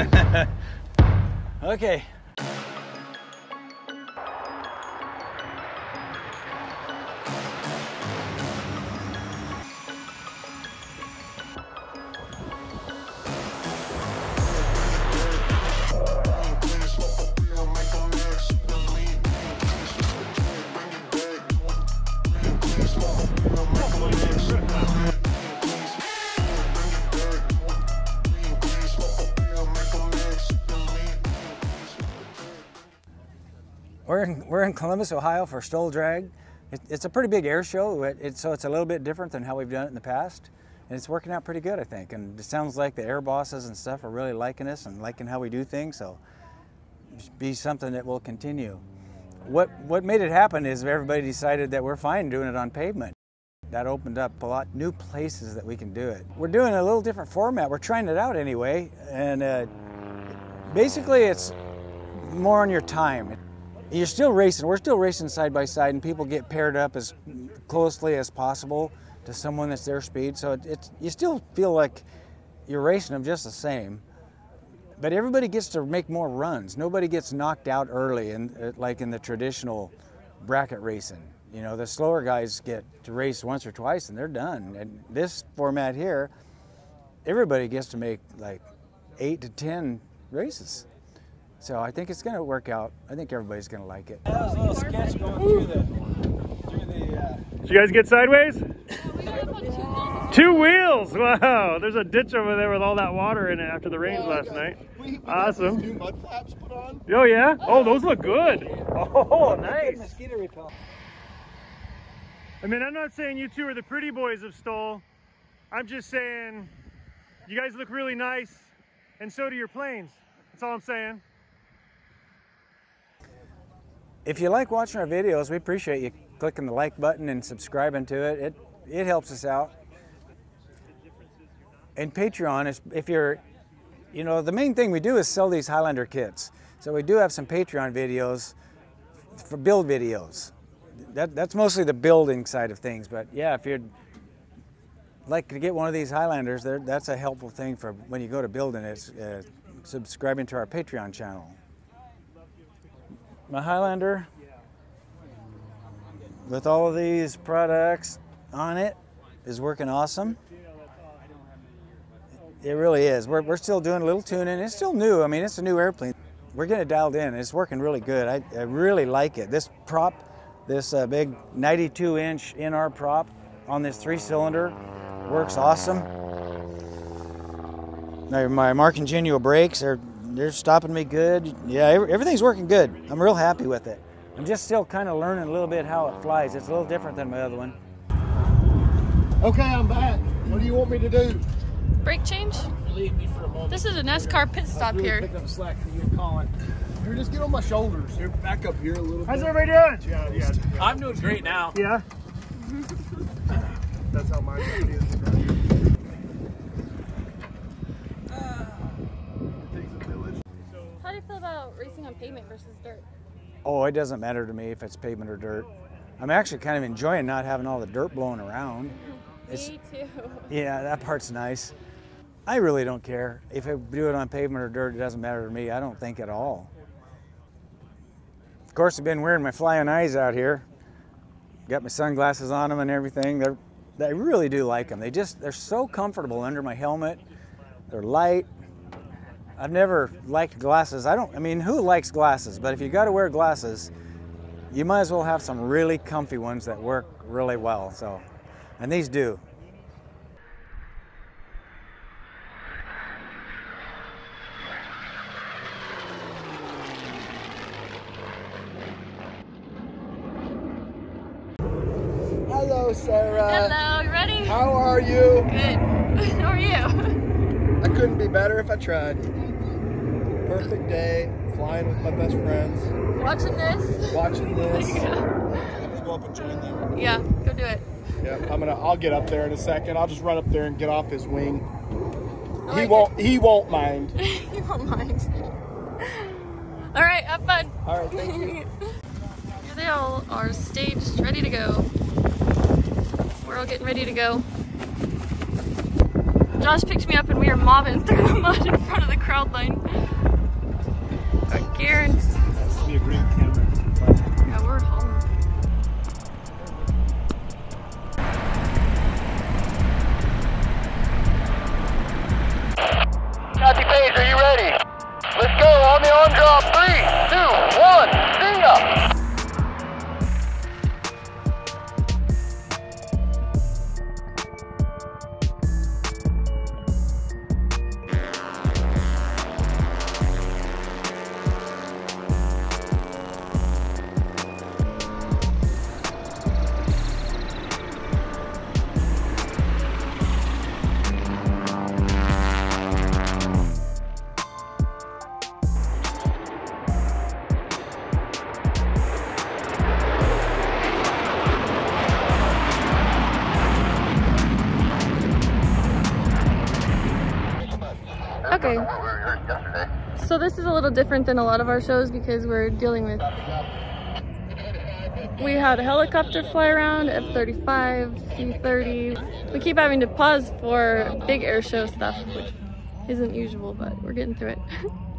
okay. We're in, we're in Columbus, Ohio for STOL Drag. It, it's a pretty big air show, it, it, so it's a little bit different than how we've done it in the past. And it's working out pretty good, I think. And it sounds like the air bosses and stuff are really liking us and liking how we do things, so be something that will continue. What, what made it happen is everybody decided that we're fine doing it on pavement. That opened up a lot new places that we can do it. We're doing a little different format. We're trying it out anyway, and uh, basically it's more on your time. You're still racing. We're still racing side by side, and people get paired up as closely as possible to someone that's their speed. So it, it's you still feel like you're racing them just the same. But everybody gets to make more runs. Nobody gets knocked out early, and uh, like in the traditional bracket racing. You know, the slower guys get to race once or twice, and they're done. And this format here, everybody gets to make like eight to ten races. So I think it's going to work out. I think everybody's going to like it. That was a little sketch going through the. Through the uh... Did you guys get sideways? Two wheels! Wow! There's a ditch over there with all that water in it after the rains last night. We, we awesome. New mud flaps put on. Oh yeah? Oh, those look good. Oh, nice. Mosquito repel. I mean, I'm not saying you two are the pretty boys of STOL. I'm just saying you guys look really nice, and so do your planes. That's all I'm saying. If you like watching our videos, we appreciate you clicking the like button and subscribing to it. It, it helps us out. And Patreon is, if you're, you know, the main thing we do is sell these Highlander kits. So we do have some Patreon videos for build videos. That, that's mostly the building side of things. But yeah, if you'd like to get one of these Highlanders, that's a helpful thing for when you go to building it, uh, subscribing to our Patreon channel my Highlander with all of these products on it is working awesome. It really is. We're, we're still doing a little tuning. It's still new. I mean, it's a new airplane. We're getting it dialed in. It's working really good. I, I really like it. This prop, this uh, big 92 inch NR prop on this three cylinder works awesome. Now, my Marc Ingegno brakes are they're stopping me good. Yeah, everything's working good. I'm real happy with it. I'm just still kind of learning a little bit how it flies. It's a little different than my other one. Okay, I'm back. What do you want me to do? Brake change? Leave me for a moment. This is a NASCAR pit stop really here. Pick up slack for you and Colin. Here, just get on my shoulders. Here, back up here a little How's bit. everybody doing? Yeah, yeah, yeah. I'm doing great now. Yeah. That's how my is. How do you feel about racing on pavement versus dirt? Oh, it doesn't matter to me if it's pavement or dirt. I'm actually kind of enjoying not having all the dirt blowing around. It's, Me too. yeah, that part's nice. I really don't care. If I do it on pavement or dirt, it doesn't matter to me. I don't think at all. Of course, I've been wearing my flying eyes out here. Got my sunglasses on them and everything. They're, I really do like them. They just, they're so comfortable under my helmet. They're light. I've never liked glasses. I don't, I mean, who likes glasses? But if you got to wear glasses, you might as well have some really comfy ones that work really well. So, and these do. Hello, Sarah. Hello, you ready? How are you? Good. How are you? I couldn't be better if I tried. Perfect day, flying with my best friends, Watching this? watching this. Yeah. I'm gonna go up and join them. Yeah, go do it. Yeah, I'm gonna. I'll get up there in a second. I'll just run up there and get off his wing. I he won't. He won't mind. he won't mind. All right, have fun. All right, thank you. Here they all are staged, ready to go. We're all getting ready to go. Josh picked me up and we are mobbing through the mud in front of the crowd line. Got Garen. Is a little different than a lot of our shows because we're dealing with. We had a helicopter fly around, F-35, C-30. We keep having to pause for big air show stuff, which isn't usual, but we're getting through it.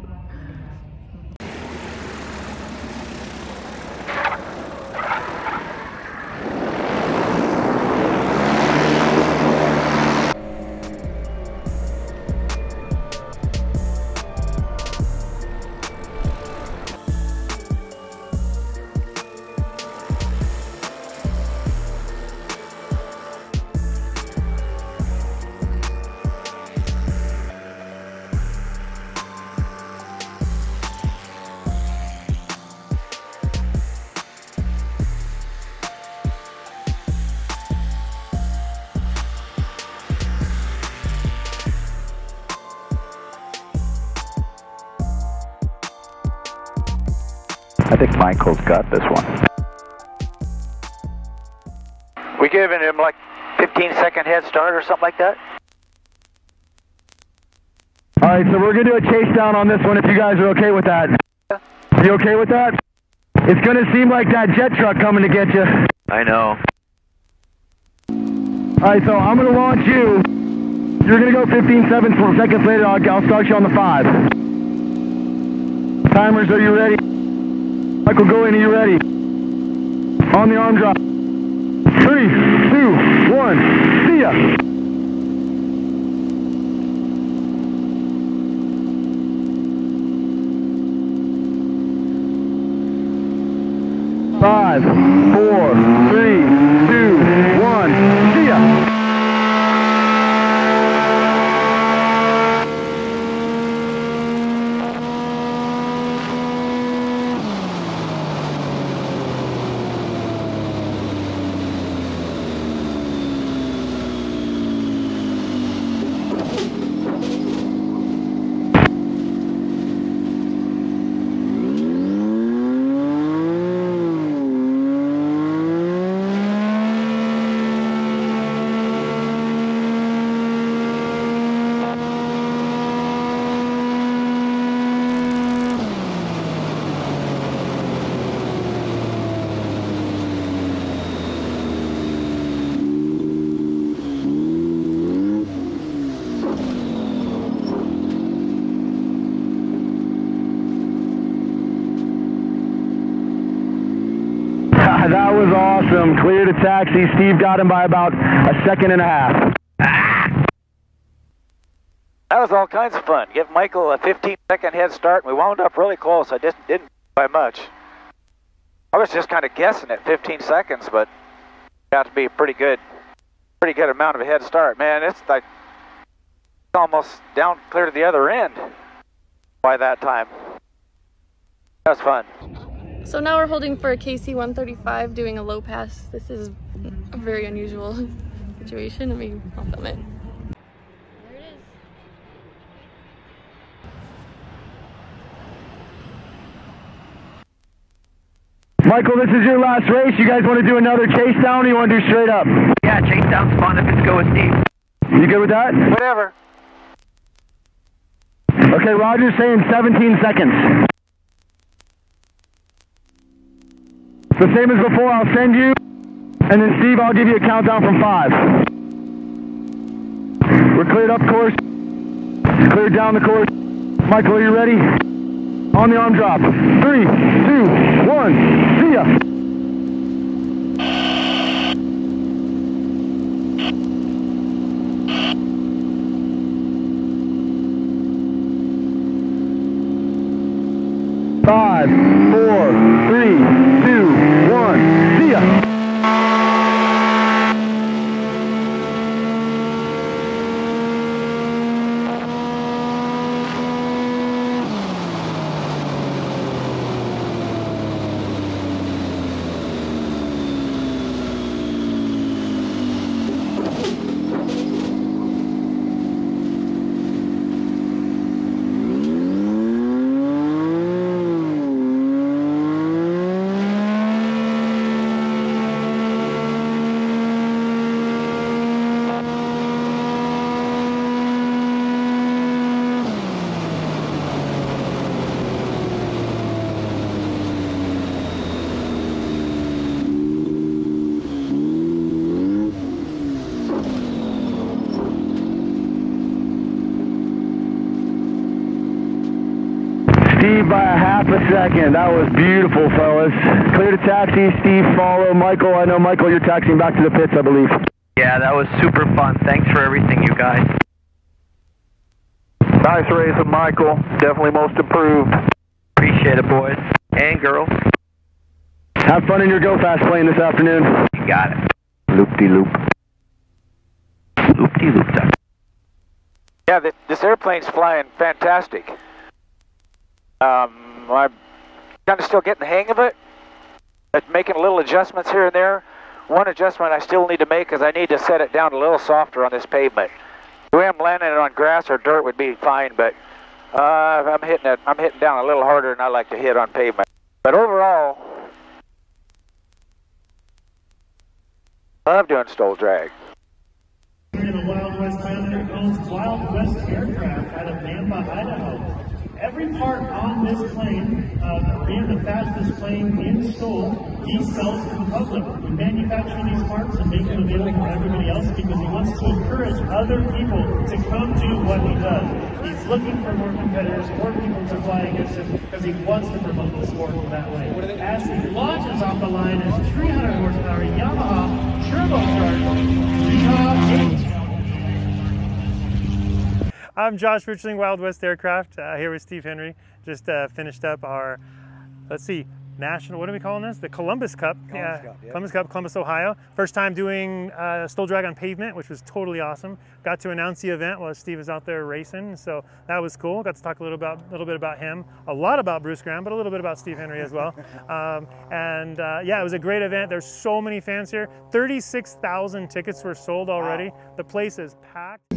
Michael's got this one. We giving him like 15 second head start or something like that? All right, so we're gonna do a chase down on this one if you guys are okay with that. You okay with that? It's gonna seem like that jet truck coming to get you. I know. All right, so I'm gonna launch you. You're gonna go 15 seconds, seconds later. I'll, I'll start you on the five. Timers, are you ready? Michael, go in. Are you ready? On the arm drop. Three, two, one. See ya. Five, four, three, two, one. See ya. that was Clear to taxi. Steve got him by about a second and a half. That was all kinds of fun. Give Michael a 15 second head start, and we wound up really close. I just didn't by much. I was just kind of guessing at 15 seconds, but got to be a pretty good, pretty good amount of a head start. Man, it's like almost down clear to the other end by that time. That was fun. So now we're holding for a KC-135 doing a low pass. This is a very unusual situation. Let me, I'll film it. There it is. Michael, this is your last race. You guys want to do another chase down or you want to do straight up? Yeah, chase down's fun if it's going deep. You good with that? Whatever. Okay, Roger's saying 17 seconds. The same as before, I'll send you, and then Steve, I'll give you a countdown from five. We're cleared up course. Cleared down the course. Michael, are you ready? On the arm drop. Three, two, one. See ya. Five, four, three, two, one. See ya. Steve by a half a second. That was beautiful, fellas. Clear to taxi. Steve, follow. Michael, I know, Michael, you're taxiing back to the pits, I believe. Yeah, that was super fun. Thanks for everything, you guys. Nice race with Michael. Definitely most improved. Appreciate it, boys and girls. Have fun in your Go Fast plane this afternoon. You got it. Loop-de-loop. Loop de loop. Yeah, this airplane's flying fantastic. Um, I'm kind of still getting the hang of it. But making little adjustments here and there. One adjustment I still need to make is I need to set it down a little softer on this pavement. The way I'm landing it on grass or dirt would be fine, but uh, I'm hitting it. I'm hitting down a little harder than I like to hit on pavement. But overall, I love doing STOL drag. In the Wild West Panther owns Wild West Aircraft out of Nampa, Idaho. Every part on this plane, uh, being the fastest plane in STOL, he sells to the public. He manufactures these parts and makes them available for everybody else because he wants to encourage other people to come do what he does. He's looking for more competitors, more people to fly against him because he wants to promote the sport that way. As he launches off the line is 300 horsepower Yamaha turbocharged Yeehaw 8. I'm Josh Richling, Wild West Aircraft, uh, here with Steve Henry. Just uh, finished up our, let's see, national, what are we calling this? The Columbus Cup. Columbus Cup, yeah. Columbus Cup, Columbus, Ohio. First time doing uh, STOL Drag on pavement, which was totally awesome. Got to announce the event while Steve was out there racing, so that was cool. Got to talk a little about, a little bit about him, a lot about Bruce Graham, but a little bit about Steve Henry as well. um, and uh, yeah, it was a great event. There's so many fans here. 36,000 tickets were sold already. The place is packed.